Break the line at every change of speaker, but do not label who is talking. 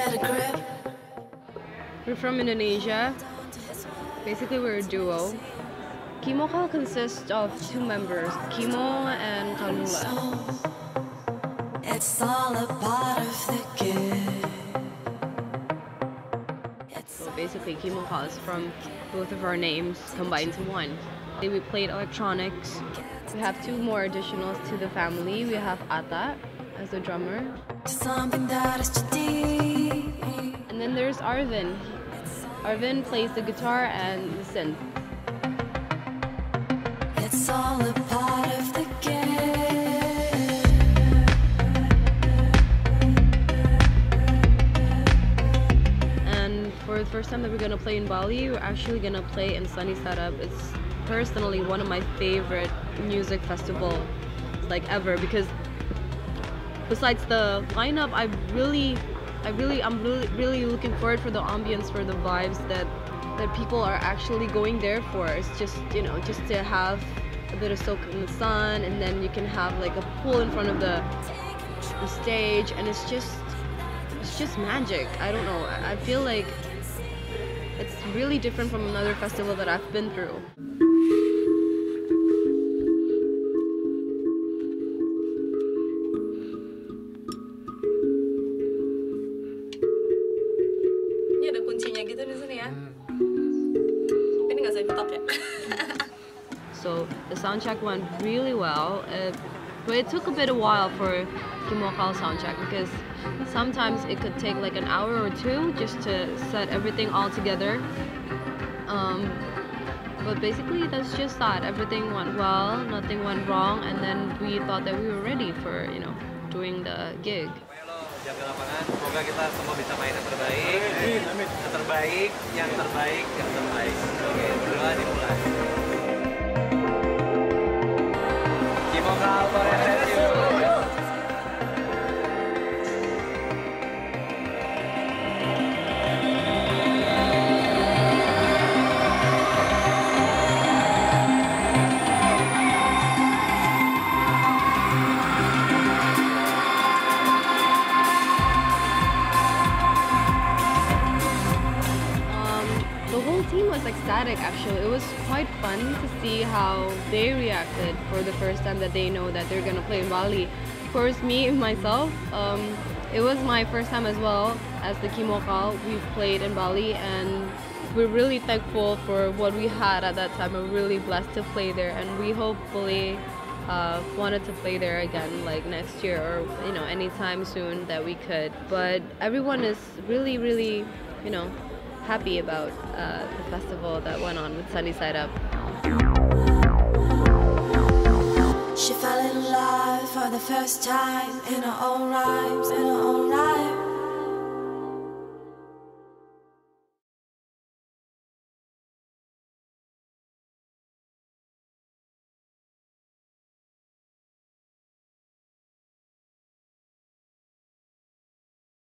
a.
We're from Indonesia. Basically, we're a duo. Kimokal consists of two members, Kimo and Kallula.
It's all a part of the. It's
So basically, Kimokal is from both of our names combined to one. We played electronics. We have two more additionals to the family. We have Ata as the drummer.
something that is.
And then there's Arvin. Arvin plays the guitar and the synth.
It's all a part of the gig.
And for the first time that we're gonna play in Bali, we're actually gonna play in Sunny Side Up. It's personally one of my favorite music festival like ever because besides the lineup, I really, I really, I'm really, really looking forward for the ambience, for the vibes that that people are actually going there for. It's just you know just to have a bit of soak in the sun, and then you can have like a pool in front of the the stage, and it's just it's just magic. I don't know. I I feel like it's really different from another festival that I've been through. So the sound check went really well. Uh, but it took a bit of while for Kimokal sound check because sometimes it could take like an hour or two just to set everything all together. Um, but basically that's just that. Everything went well, nothing went wrong, and then we thought that we were ready for, you know, doing the gig.
Jaga lapangan. Semoga kita semua bisa main yang terbaik. Yang terbaik, yang terbaik, yang terbaik. Oke, berdoa dimulai. Kimokal Korea
was ecstatic actually. It was quite fun to see how they reacted for the first time that they know that they're gonna play in Bali. Of course, me myself, um, it was my first time as well as the Kimokal. We played in Bali and we're really thankful for what we had at that time. We're really blessed to play there and we hopefully uh, wanted to play there again like next year or you know anytime soon that we could. But everyone is really, really, you know, happy about uh, the festival that went on with Sunny Side Up.
She fell in love for the first time in her own rhymes, in her own rhymes.